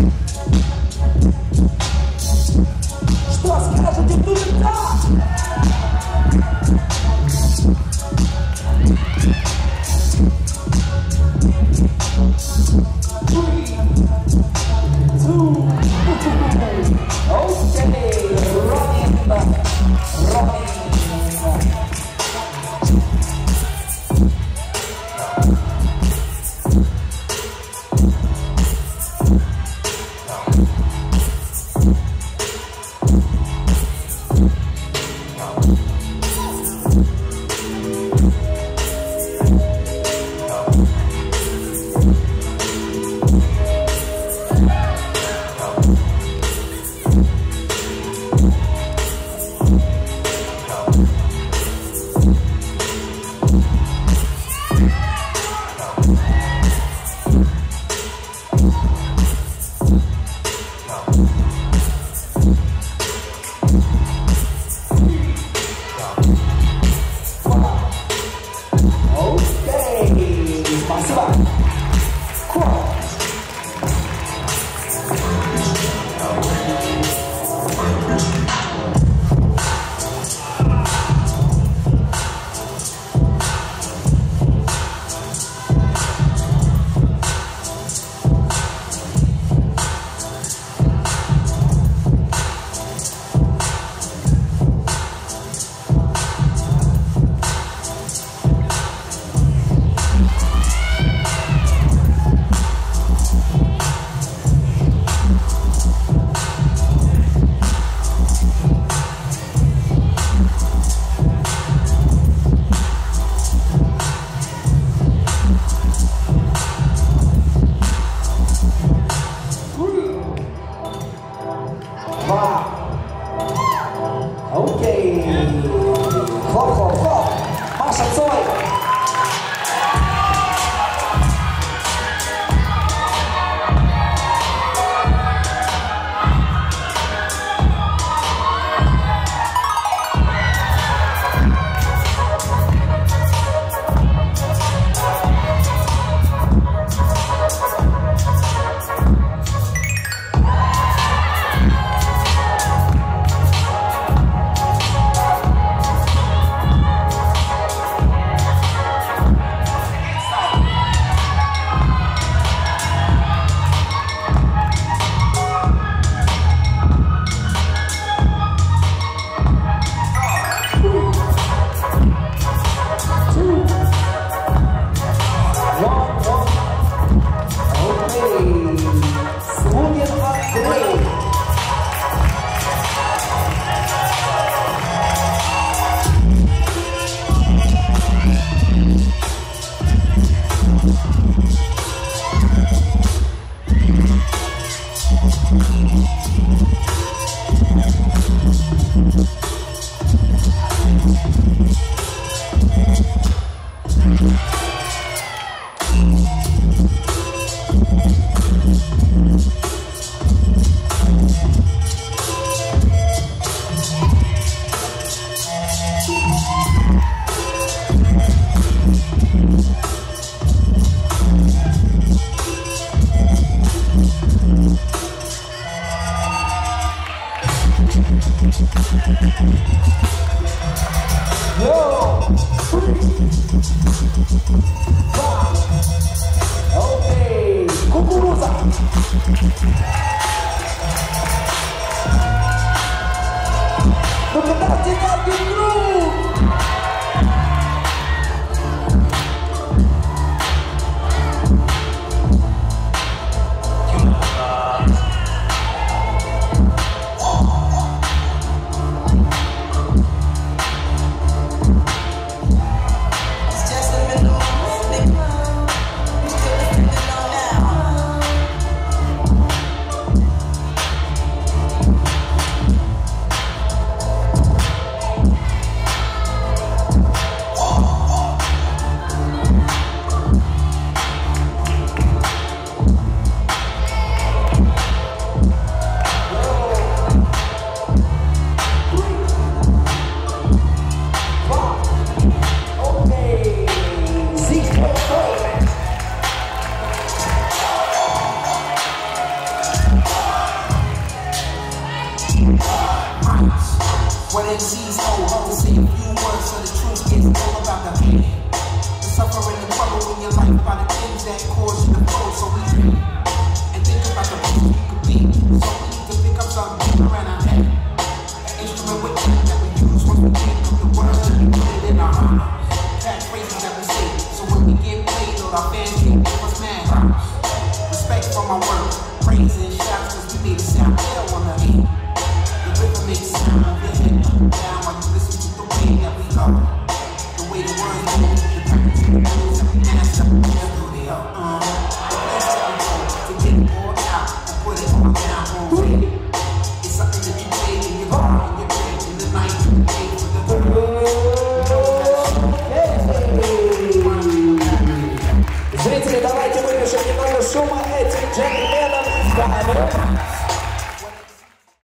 Música Komm, komm, komm, mach schon Zeug. Mm-hmm. Tepuk tangan cinta di grup cho hai nước